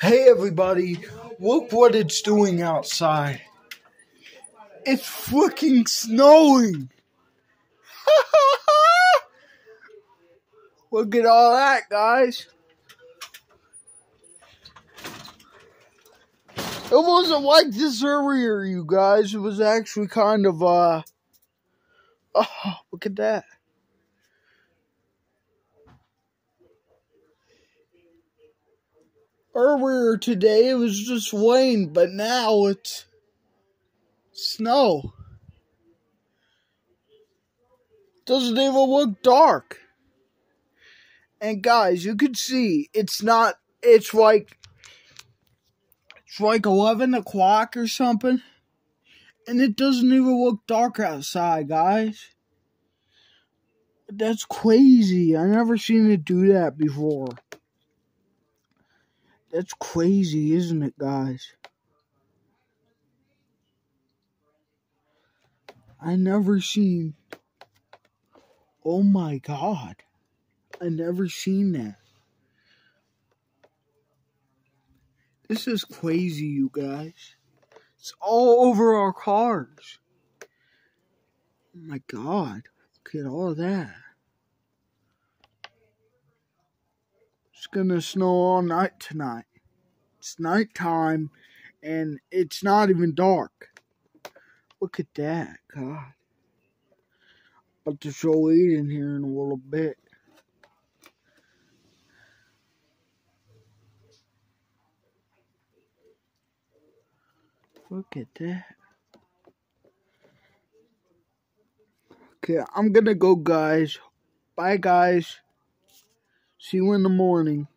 Hey everybody, look what it's doing outside. It's freaking snowing. look at all that, guys. It wasn't like this earlier, you guys. It was actually kind of, uh, oh, look at that. Earlier today it was just rain, but now it's snow. Doesn't even look dark. And guys, you can see it's not, it's like, it's like 11 o'clock or something. And it doesn't even look dark outside, guys. That's crazy. I never seen it do that before. That's crazy, isn't it, guys? I never seen. Oh my god. I never seen that. This is crazy, you guys. It's all over our cars. Oh my god. Look at all that. It's gonna snow all night tonight. It's nighttime and it's not even dark. Look at that, God. About to show Eden here in a little bit. Look at that. Okay, I'm gonna go, guys. Bye, guys. See you in the morning.